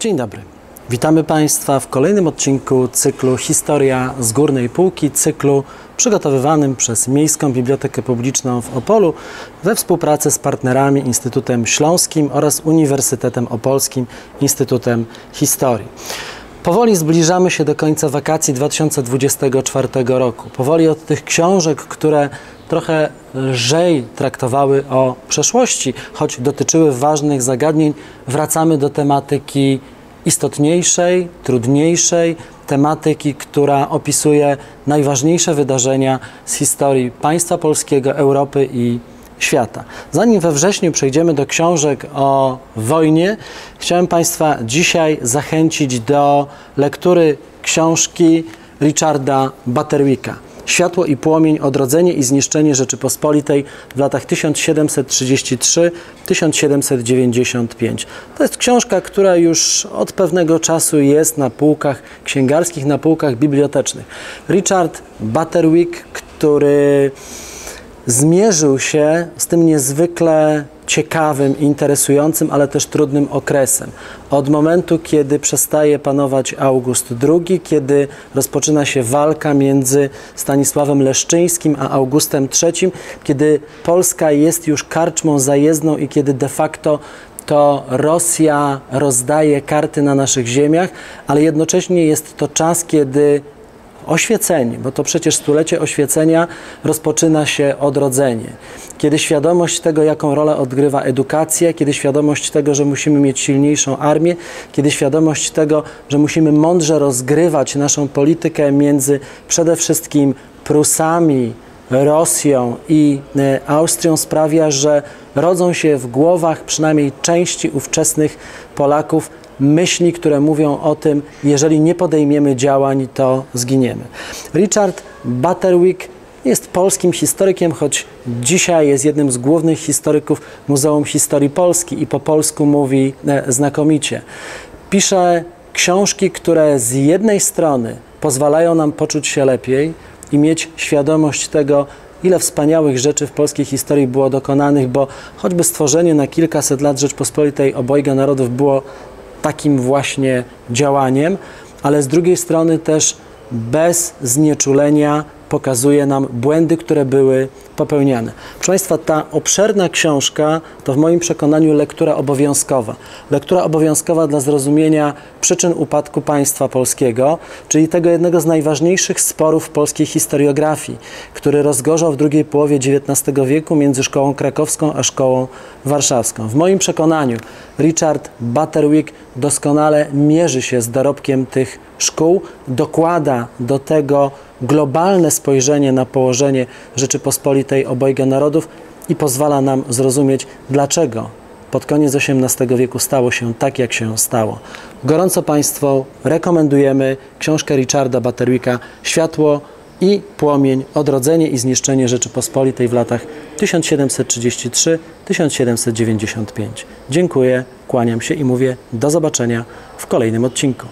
Dzień dobry. Witamy Państwa w kolejnym odcinku cyklu Historia z Górnej Półki, cyklu przygotowywanym przez Miejską Bibliotekę Publiczną w Opolu we współpracy z partnerami Instytutem Śląskim oraz Uniwersytetem Opolskim Instytutem Historii. Powoli zbliżamy się do końca wakacji 2024 roku. Powoli od tych książek, które trochę lżej traktowały o przeszłości, choć dotyczyły ważnych zagadnień, wracamy do tematyki istotniejszej, trudniejszej, tematyki, która opisuje najważniejsze wydarzenia z historii państwa polskiego, Europy i świata. Zanim we wrześniu przejdziemy do książek o wojnie, chciałem Państwa dzisiaj zachęcić do lektury książki Richarda Butterwicka. Światło i płomień, odrodzenie i zniszczenie Rzeczypospolitej w latach 1733-1795. To jest książka, która już od pewnego czasu jest na półkach księgarskich, na półkach bibliotecznych. Richard Butterwick, który zmierzył się z tym niezwykle ciekawym, interesującym, ale też trudnym okresem. Od momentu, kiedy przestaje panować August II, kiedy rozpoczyna się walka między Stanisławem Leszczyńskim a Augustem III, kiedy Polska jest już karczmą zajezdną i kiedy de facto to Rosja rozdaje karty na naszych ziemiach, ale jednocześnie jest to czas, kiedy oświecenie, bo to przecież stulecie oświecenia rozpoczyna się odrodzenie. Kiedy świadomość tego, jaką rolę odgrywa edukacja, kiedy świadomość tego, że musimy mieć silniejszą armię, kiedy świadomość tego, że musimy mądrze rozgrywać naszą politykę między przede wszystkim Prusami, Rosją i e, Austrią sprawia, że rodzą się w głowach przynajmniej części ówczesnych Polaków myśli, które mówią o tym, jeżeli nie podejmiemy działań, to zginiemy. Richard Butterwick jest polskim historykiem, choć dzisiaj jest jednym z głównych historyków Muzeum Historii Polski i po polsku mówi e, znakomicie. Pisze książki, które z jednej strony pozwalają nam poczuć się lepiej i mieć świadomość tego, ile wspaniałych rzeczy w polskiej historii było dokonanych, bo choćby stworzenie na kilkaset lat Rzeczpospolitej obojga narodów było takim właśnie działaniem, ale z drugiej strony też bez znieczulenia pokazuje nam błędy, które były popełniane. Proszę Państwa, ta obszerna książka to w moim przekonaniu lektura obowiązkowa. Lektura obowiązkowa dla zrozumienia przyczyn upadku państwa polskiego, czyli tego jednego z najważniejszych sporów polskiej historiografii, który rozgorzał w drugiej połowie XIX wieku między szkołą krakowską a szkołą warszawską. W moim przekonaniu Richard Butterwick doskonale mierzy się z dorobkiem tych szkół, dokłada do tego globalne spojrzenie na położenie Rzeczypospolitej obojga narodów i pozwala nam zrozumieć, dlaczego pod koniec XVIII wieku stało się tak, jak się stało. Gorąco Państwu rekomendujemy książkę Richarda Butterwicka Światło i płomień, odrodzenie i zniszczenie Rzeczypospolitej w latach 1733-1795. Dziękuję, kłaniam się i mówię do zobaczenia w kolejnym odcinku.